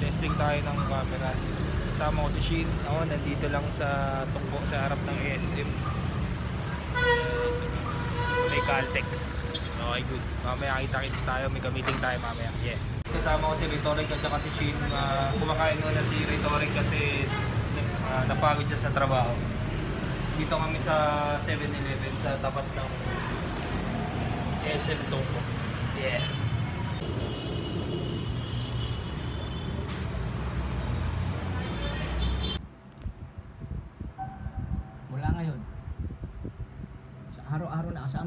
testing tayo ng camera. Kasama ko si Shin. Ako nandito lang sa tungko sa harap ng ASM. May Caltex. Okay, good. Mamaya kita-kits tayo. May kamiting tayo mamaya. Yeah. Kasama ko si Rhetoric at saka si Shin. Uh, kumakain muna si Rhetoric kasi uh, napagod siya sa trabaho. Dito kami sa 7-Eleven sa tapat ng SM Tungko. Yeah. Wala ngayon. Sa araw-araw na kasama.